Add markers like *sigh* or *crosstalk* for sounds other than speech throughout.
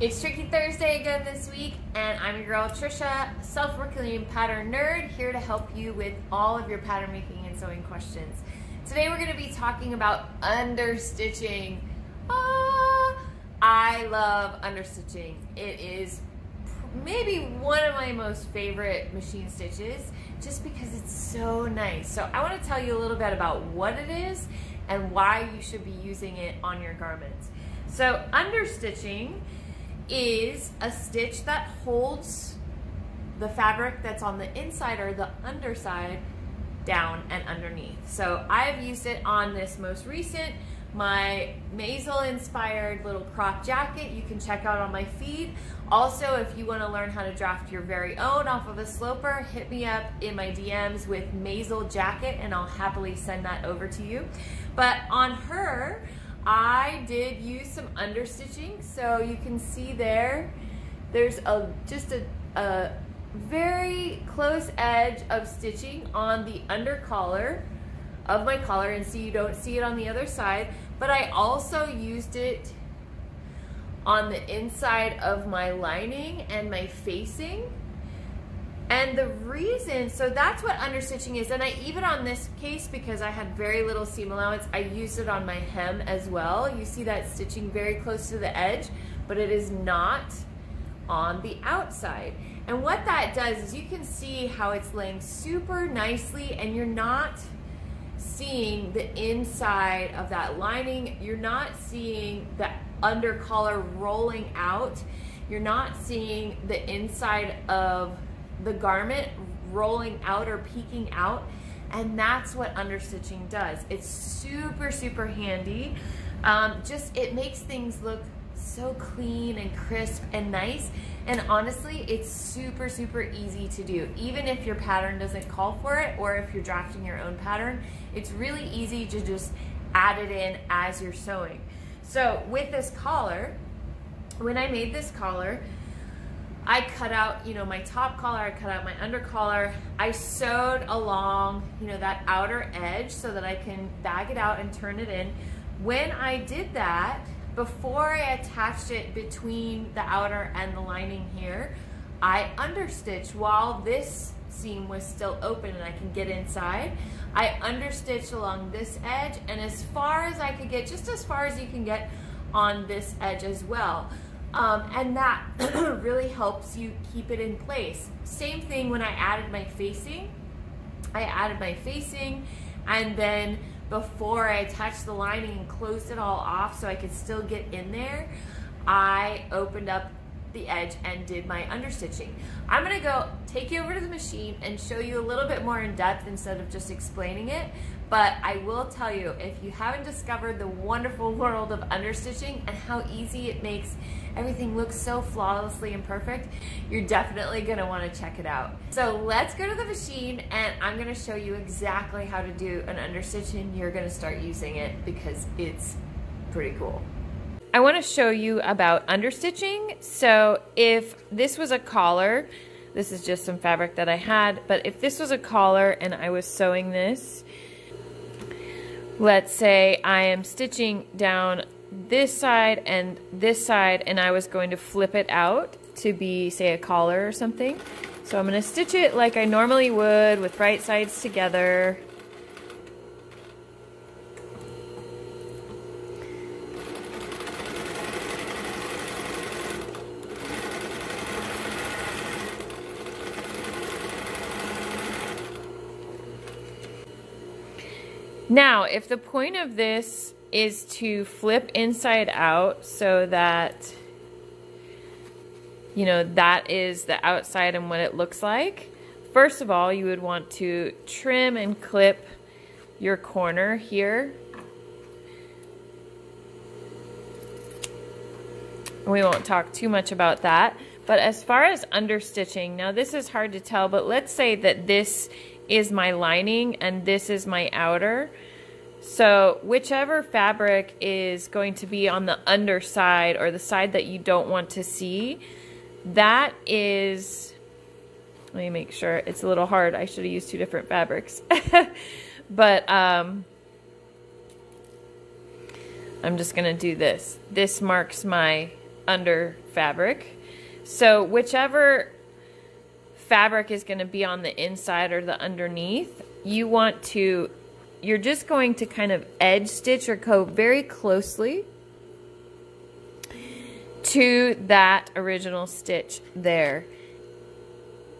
It's Tricky Thursday again this week, and I'm your girl Tricia, self-proclaimed pattern nerd, here to help you with all of your pattern making and sewing questions. Today we're going to be talking about understitching. Ah, I love understitching. It is maybe one of my most favorite machine stitches just because it's so nice. So I want to tell you a little bit about what it is and why you should be using it on your garments. So understitching is a stitch that holds the fabric that's on the inside or the underside down and underneath. So I've used it on this most recent, my Maisel inspired little crop jacket you can check out on my feed. Also, if you wanna learn how to draft your very own off of a sloper, hit me up in my DMs with Maisel jacket and I'll happily send that over to you. But on her, I did use some understitching, so you can see there, there's a just a, a very close edge of stitching on the under collar of my collar and see you don't see it on the other side, but I also used it on the inside of my lining and my facing and the reason, so that's what understitching is. And I even on this case, because I had very little seam allowance, I used it on my hem as well. You see that stitching very close to the edge, but it is not on the outside. And what that does is you can see how it's laying super nicely and you're not seeing the inside of that lining. You're not seeing the under collar rolling out. You're not seeing the inside of the garment rolling out or peeking out. And that's what understitching does. It's super, super handy. Um, just, it makes things look so clean and crisp and nice. And honestly, it's super, super easy to do. Even if your pattern doesn't call for it or if you're drafting your own pattern, it's really easy to just add it in as you're sewing. So with this collar, when I made this collar, I cut out, you know, my top collar, I cut out my under collar. I sewed along, you know, that outer edge so that I can bag it out and turn it in. When I did that, before I attached it between the outer and the lining here, I understitched while this seam was still open and I can get inside. I understitched along this edge and as far as I could get, just as far as you can get on this edge as well. Um, and that *clears throat* really helps you keep it in place. Same thing when I added my facing. I added my facing and then before I touched the lining and closed it all off so I could still get in there, I opened up the edge and did my understitching. I'm gonna go take you over to the machine and show you a little bit more in depth instead of just explaining it. But I will tell you, if you haven't discovered the wonderful *laughs* world of understitching and how easy it makes everything look so flawlessly and perfect, you're definitely gonna wanna check it out. So let's go to the machine and I'm gonna show you exactly how to do an understitch and you're gonna start using it because it's pretty cool. I want to show you about understitching. So if this was a collar, this is just some fabric that I had, but if this was a collar and I was sewing this, let's say I am stitching down this side and this side and I was going to flip it out to be say a collar or something. So I'm going to stitch it like I normally would with right sides together. Now, if the point of this is to flip inside out so that, you know, that is the outside and what it looks like, first of all, you would want to trim and clip your corner here. We won't talk too much about that. But as far as understitching, now this is hard to tell, but let's say that this is my lining and this is my outer. So whichever fabric is going to be on the underside or the side that you don't want to see, that is, let me make sure, it's a little hard. I should have used two different fabrics. *laughs* but um, I'm just going to do this. This marks my under fabric. So whichever fabric is going to be on the inside or the underneath, you want to, you're just going to kind of edge stitch or go very closely to that original stitch there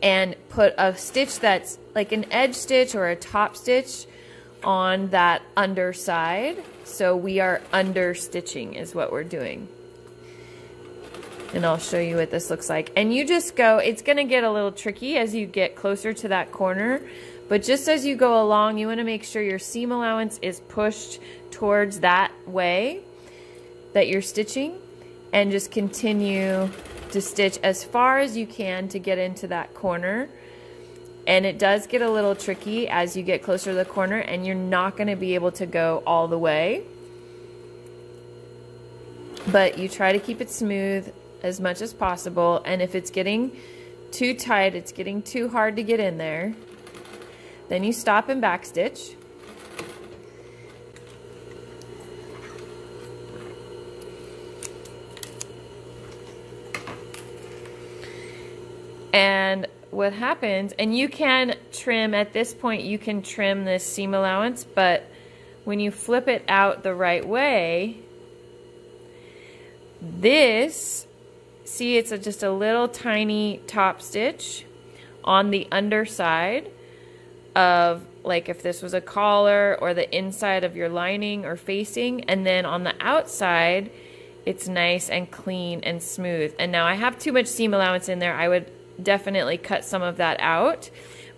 and put a stitch that's like an edge stitch or a top stitch on that underside. So we are under stitching is what we're doing. And I'll show you what this looks like. And you just go, it's going to get a little tricky as you get closer to that corner. But just as you go along, you want to make sure your seam allowance is pushed towards that way that you're stitching. And just continue to stitch as far as you can to get into that corner. And it does get a little tricky as you get closer to the corner and you're not going to be able to go all the way. But you try to keep it smooth as much as possible. And if it's getting too tight, it's getting too hard to get in there, then you stop and backstitch. And what happens, and you can trim, at this point you can trim this seam allowance, but when you flip it out the right way, this see it's a, just a little tiny top stitch on the underside of like if this was a collar or the inside of your lining or facing. And then on the outside it's nice and clean and smooth. And now I have too much seam allowance in there. I would definitely cut some of that out.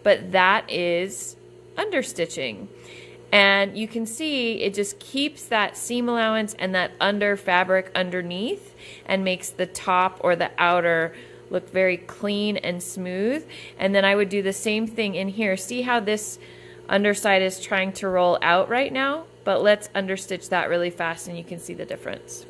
But that is understitching and you can see it just keeps that seam allowance and that under fabric underneath and makes the top or the outer look very clean and smooth. And then I would do the same thing in here. See how this underside is trying to roll out right now? But let's understitch that really fast and you can see the difference.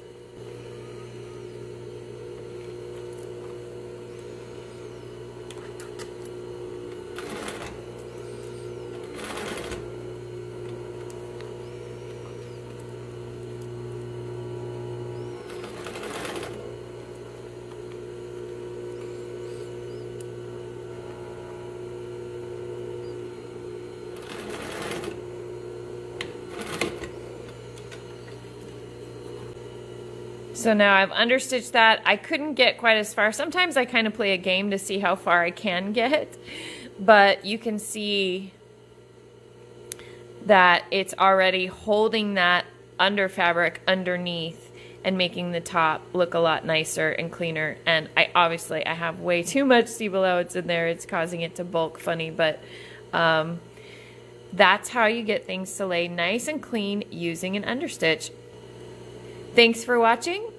So now I've understitched that. I couldn't get quite as far. Sometimes I kind of play a game to see how far I can get, but you can see that it's already holding that under fabric underneath and making the top look a lot nicer and cleaner. And I obviously I have way too much seam allowance in there. It's causing it to bulk funny, but um, that's how you get things to lay nice and clean using an understitch. Thanks for watching.